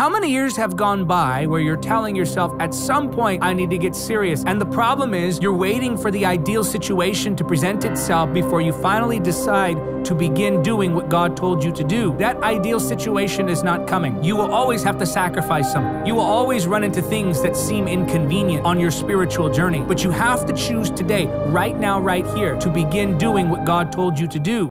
How many years have gone by where you're telling yourself, at some point, I need to get serious? And the problem is, you're waiting for the ideal situation to present itself before you finally decide to begin doing what God told you to do. That ideal situation is not coming. You will always have to sacrifice something. You will always run into things that seem inconvenient on your spiritual journey. But you have to choose today, right now, right here, to begin doing what God told you to do.